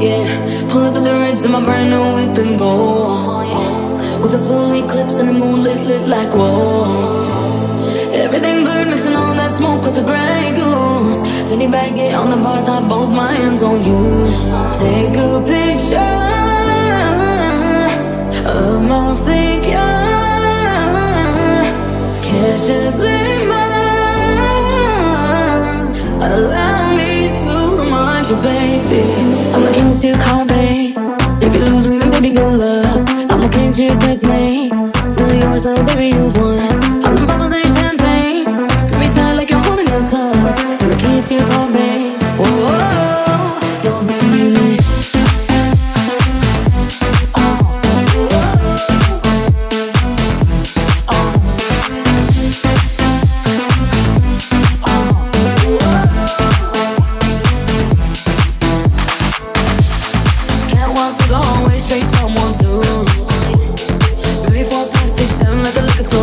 Yeah, pull up in the ridge in my brand new whip and go. With a full eclipse and the moon lit, lit like whoa. Everything blurred, mixing all that smoke with the Grey Goose. Fendi baggy on the bar top, both my hands on you. Take a picture of my figure. Catch a glimmer. Allow me to remind you, baby. To your babe. If you lose me, then baby, good luck. I'm the king to your quick straight to one, two. Three, four, five, six, seven, let the liquor